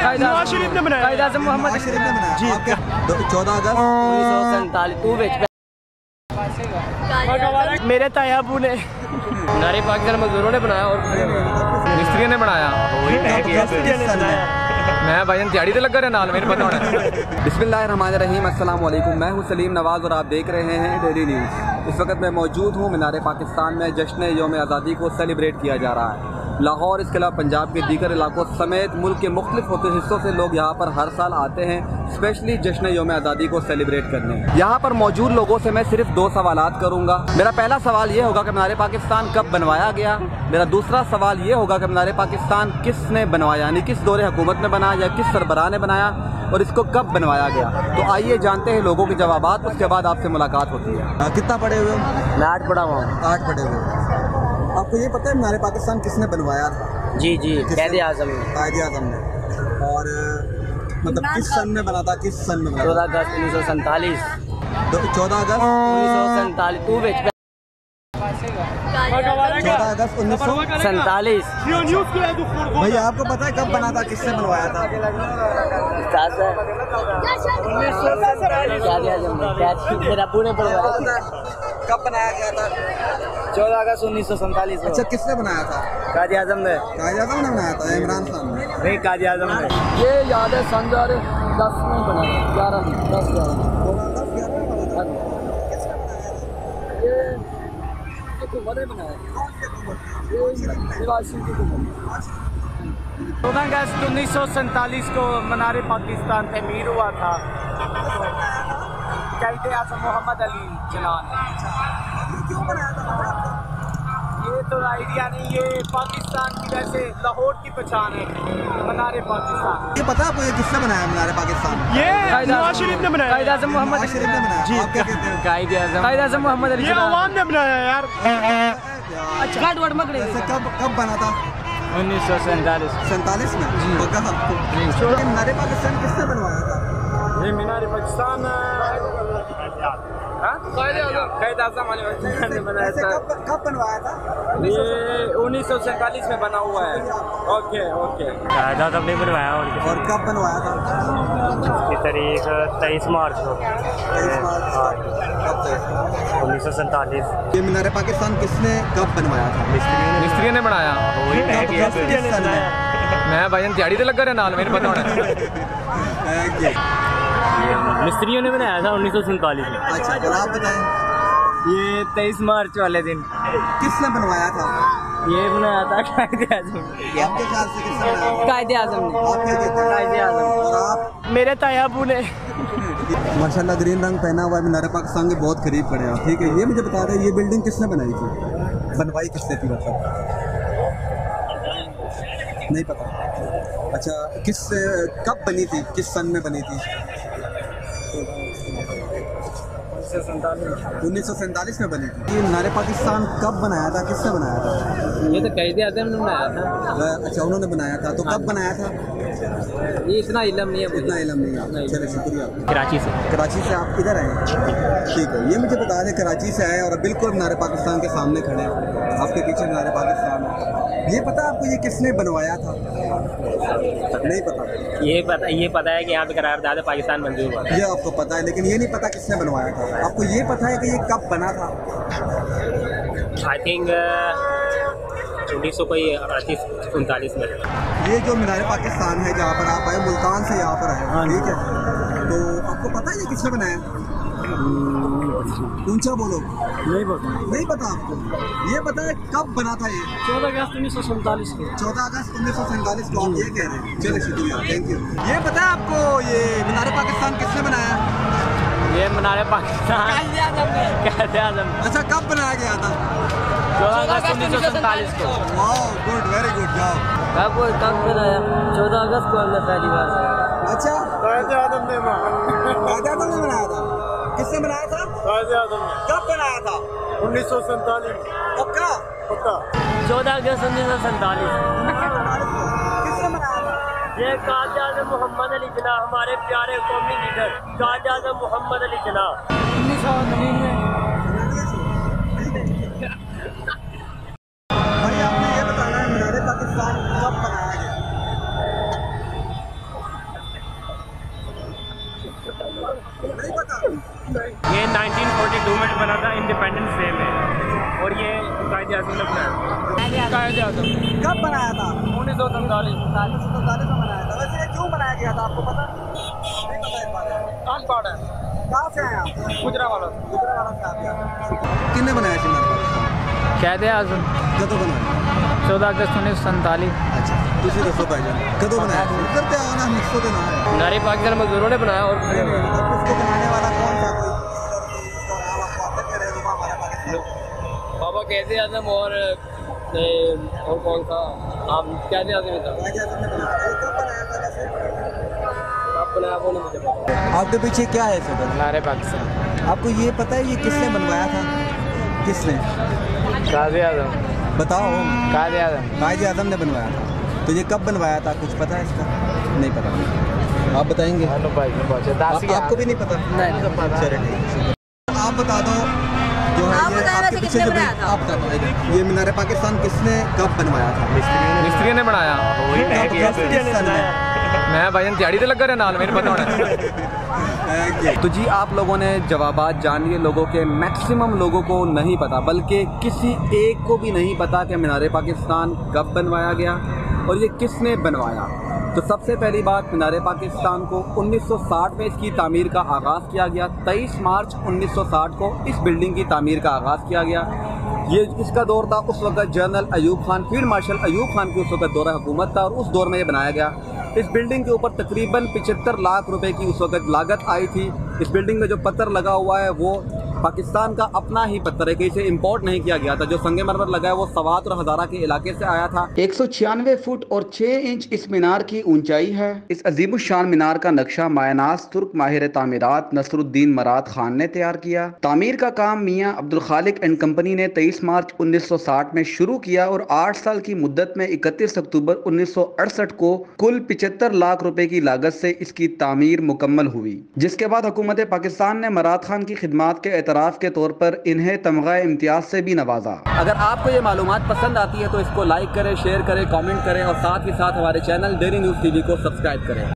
नवाज़ शरीफ ने बनाया कायद आज़म मोहम्मद शरीफ ने बनाया जी। चौदह अगस्त। उन्नीस सौ सैंतालीस। मेरे ने नारे पाकिस्तान मजदूरों ने बनाया और मिस्त्री ने बनाया। सन में मैं भाईजान दिहाड़ी ते लगा रहा नाल मेरे पता होना। बिस्मिल्लाहिर्रहमानिर्रहीम अस्सलाम वालेकुम मैं हूँ सलीम नवाज़ और आप देख रहे हैं डेली न्यूज़। इस वक्त मैं मौजूद हूँ मीनार पाकिस्तान में जश्न योम आज़ादी को सेलिब्रेट किया जा रहा है। लाहौर इसके अलावा पंजाब के दीगर इलाकों समेत मुल्क के मुख्तलिफ़ होते हिस्सों से लोग यहाँ पर हर साल आते हैं स्पेशली जश्न योम आज़ादी को सेलिब्रेट करने। यहाँ पर मौजूद लोगों से मैं सिर्फ़ दो सवाल करूँगा। मेरा पहला सवाल ये होगा कि मीनार पाकिस्तान कब बनवाया गया? मेरा दूसरा सवाल ये होगा कि मीनार पाकिस्तान किसने बनवाया यानी किस दौरे हुकूमत ने बनाया या किस सरबराह ने बनाया और इसको कब बनवाया गया? तो आइए जानते हैं लोगों के जवाब उसके बाद आपसे मुलाकात होती है। कितना पढ़े हुए मैं आठ पढ़ा हुआ आठ पढ़े हुए आपको ये पता है मीनार पाकिस्तान किसने बनवाया था? जी जी कैद आज़म कायद आज़म ने। और मतलब किस सन में बना था किस सन में चौदह अगस्त उन्नीस सौ सैंतालीस। चौदह अगस्त? उन्नीस सौ सैंतालीस तू बेच चौदह अगस्त उन्नीस सौ सैंतालीस। भैया आपको पता है कब बना था किसने बनवाया था? मेरा पूरे पड़वा कब बनाया गया था? चौदह अगस्त उन्नीस सौ सैंतालीस अच्छा किसने बनाया था? काजी आज़म ने। कायद आज़म ने बनाया था इमरान खान ने। नहीं काजी आज़म ने। ये याद है सन दो दस में बना ग्यारह में दस ग्यारह ये हुकूमत ने बनाया की हुकूमत चौदह अगस्त उन्नीस सौ सैंतालीस को मनारे पाकिस्तान तमीर हुआ था? कैद आज़म मोहम्मद अली जनान ये तो आइडिया नहीं ये पाकिस्तान की वैसे लाहौर की पहचान है। मनार पाकिस्तान। ये पता है आपको ये किसने बनाया मीनार पाकिस्तान? ये नवाज़ शरीफ ने बनाया कायद आज़म मोहम्मद शरीफ ने बनाया। जी। आप क्या कहते हैं? कायद आज़म। कायद आज़म मोहम्मद अली ये अवाम ने बनाया यार। अच्छा वड़ मकड़े। वैसे कब कब बना था? उन्नीस सौ सैंतालीस। सैंतालीस में? ये मीनार पाकिस्तान किसने बनवाया था? ये मीनार पाकिस्तान कैद आज़म ने बनाया था कब कब बनवाया था ये उन्नीस सौ सैंतालीस में बना हुआ है ओके ओके कायदा तो नहीं बनवाया और और कब बनवाया था की तारीख तेईस मार्च को उन्नीस सौ सैंतालीस ये मीनार पाकिस्तान किसने कब बनवाया था मिस्त्री ने बनाया वही में मैं भाईजान दिहाड़ी ते लगा रहा नाल मेरे पता होना. मिस्त्रियों ने बनाया था उन्नीस सौ सैंतालीस में। अच्छा और आप बताएँ। ये तेईस मार्च वाले दिन। किसने बनवाया था? ये बनाया था कायद आज़म। आपके ख्याल से किसने बनाया था? कायद आज़म ने। आप क्या कहते हैं? कायद आज़म। और आप? मेरे ताया अबू ने। माशाल्लाह ग्रीन रंग पहना हुआ है मीनार पाकिस्तान के बहुत करीब खड़े हैं ठीक है ये मुझे बता रहे हैं ये बिल्डिंग किसने बनाई थी? बनवाई किसने थी मतलब? नहीं पता। अच्छा किस कब बनी थी? किस सन में बनी थी? उन्नीस सौ सैंतालीस में बनी थी। ये मीनार पाकिस्तान कब बनाया था? किसने बनाया था? ये तो कैद आज़म ने बनाया था। अच्छा उन्होंने बनाया था। तो कब बनाया था? ये इतना इलम नहीं है इतना इलम नहीं है। चलो शुक्रिया। कराची से। कराची से आप किधर आए ठीक है ये मुझे बता दें कराची से आए और अब बिल्कुल नारे पाकिस्तान के सामने खड़े हैं। आपके पीछे नारे पाकिस्तान है। ये पता आपको ये किसने बनवाया था? नहीं पता। ये पता ये पता है कि यहाँ पे करारदाद पाकिस्तान मंजूर हुआ ये आपको पता है लेकिन ये नहीं पता किसने बनवाया था। आपको ये पता है कि ये कब बना था? आई थिंक उन्नीस सौ कोई अड़तीस उनतालीस में। ये जो मीनार पाकिस्तान है जहाँ पर आप आए मुल्तान से यहाँ पर आए ठीक है? तो आपको पता है ये किसने बनाया? ऊँचा बोलो। नहीं पता। नहीं पता आपको? ये पता है कब बना था ये? चौदह अगस्त उन्नीस सौ सैंतालीस को। चौदह अगस्त उन्नीस सौ सैंतालीस को आप ये कह रहे हैं। चलिए शुक्रिया थैंक यू ये पता है आपको ये मीनार पाकिस्तान किसने बनाया? ये मनार पाकिस्तान। आज़म अच्छा कब बनाया गया था? चौदह अगस्त उन्नीस सौ सैंतालीस को। वाह गुड वेरी गुड जाओ। कब कब बनाया चौदह अगस्त को हमने पहली बार अच्छा? आज़म ने बनाया था? किसने बनाया था? कायद आज़म ने कब बनाया था? उन्नीस सौ सैंतालीस। पक्का? पक्का। चौदह अगस्त उन्नीस सौ सैंतालीस। किसने बनाया था? ये काज आज़म मोहम्मद अली जना हमारे प्यारे कौमी लीडर काज आज़म मोहम्मद अली जना उन्नीस सौ निन्यानवे बनाया था? उन्नीस सौ उन्नीस सौ में बनाया था। वैसे क्यों बनाया गया था आपको पता? है। कहाँ से आए आप गुजरा वाला गुजरा वाला किन्ने बनाया कहते हैं कदों बनाया? चौदह अगस्त उन्नीस सौ सैतालीस। अच्छा दूसरी दफ़ा भाईजान कदों बनाया करते देना नारे पाकिस्तान मजदूरों ने बनाया और बनाने वाला कौन था बाबा कहते आज़म और और कौन सा आप कहते आज़म था। आप बनाया वो नहीं मुझे आपके पीछे क्या है सदर नारे पाकिस्तान। आपको ये पता है ये किसने बनवाया था? किसने? कायदे आज़म। बताओ। कायदे आज़म। कायदे आज़म ने बनवाया था। तो ये कब बनवाया था? कुछ पता है इसका? नहीं पता। आप बताएँगे? आप, आपको भी नहीं पता? नहीं है। आप बता दो। जो है आप ये आपके पीछे जो आप बता दो ये मीनार पाकिस्तान किसने कब बनवाया था? मिस्त्री ने बनाया। में मैं भाई दिहाड़ी तो लगा रहा नाल मेरे पता होना। तो जी आप लोगों ने जवाब जान लिए। लोगों के मैक्सिमम लोगों को नहीं पता बल्कि किसी एक को भी नहीं पता कि मीनार पाकिस्तान कब बनवाया गया और ये किसने बनवाया। तो सबसे पहली बात, मीनार पाकिस्तान को 1960 में इसकी तमीर का आगाज़ किया गया। 23 मार्च 1960 को इस बिल्डिंग की तमीर का आगाज़ किया गया। ये इसका दौर था, उस वक्त general Ayub Khan field marshal Ayub Khan की उस वक्त दौरा हुकूमत था और उस दौर में ये बनाया गया। इस बिल्डिंग के ऊपर तकरीबन पिचहत्तर लाख रुपए की उस वक्त लागत आई थी। इस बिल्डिंग में जो पत्थर लगा हुआ है, वो पाकिस्तान का अपना ही पत्थर है कि इसे इंपोर्ट नहीं किया गया था। जो संगे मरमर लगा है, वो सवात और हजारा के इलाके से आया था। एक सौ छियानवे फुट और छः इंच इस मीनार की ऊंचाई है। इस अजीम शान मीनार का नक्शा मायनास तुर्क माहिर तामीरात नसरुद्दीन मराद खान ने तैयार किया। तामीर का काम मियाँ अब्दुल खालिक एंड कंपनी ने 23 मार्च 1960 में शुरू किया और आठ साल की मुद्दत में 31 अक्टूबर 1968 को कुल पिचहत्तर लाख रुपए की लागत से इसकी तामीर मुकम्मल हुई। जिसके बाद हुकूमत पाकिस्तान ने मराद खान की खिदमात के एतराफ़ के तौर पर इन्हें तमगा इम्तियाज़ से भी नवाजा। अगर आपको ये मालूम पसंद आती है तो इसको लाइक करें, शेयर करें, कॉमेंट करें और साथ ही साथ हमारे चैनल डेली न्यूज़ टीवी को सब्सक्राइब करें।